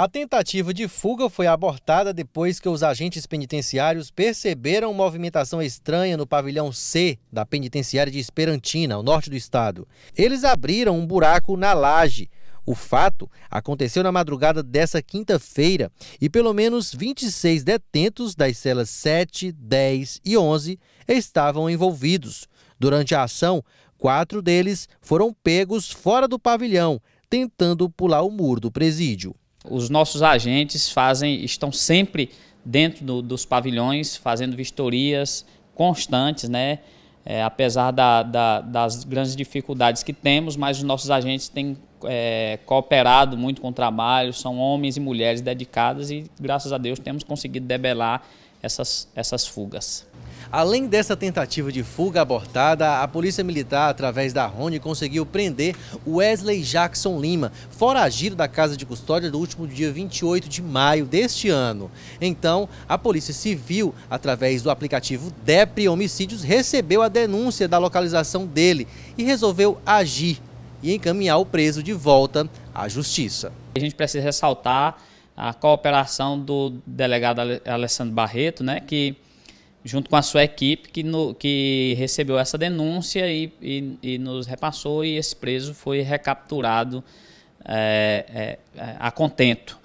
A tentativa de fuga foi abortada depois que os agentes penitenciários perceberam movimentação estranha no pavilhão C da penitenciária de Esperantina, ao norte do estado. Eles abriram um buraco na laje. O fato aconteceu na madrugada dessa quinta-feira e pelo menos 26 detentos das celas 7, 10 e 11 estavam envolvidos. Durante a ação, quatro deles foram pegos fora do pavilhão, tentando pular o muro do presídio. Os nossos agentes fazem, estão sempre dentro do, dos pavilhões, fazendo vistorias constantes, né? É, apesar da, da, das grandes dificuldades que temos, mas os nossos agentes têm é, cooperado muito com o trabalho, são homens e mulheres dedicados e, graças a Deus, temos conseguido debelar essas, essas fugas. Além dessa tentativa de fuga abortada, a Polícia Militar, através da Rony, conseguiu prender Wesley Jackson Lima, foragido da casa de custódia do último dia 28 de maio deste ano. Então, a Polícia Civil, através do aplicativo DEPRE Homicídios, recebeu a denúncia da localização dele e resolveu agir e encaminhar o preso de volta à Justiça. A gente precisa ressaltar a cooperação do delegado Alessandro Barreto, né, que junto com a sua equipe, que, no, que recebeu essa denúncia e, e, e, nos repassou e esse preso foi recapturado é, é, a contento.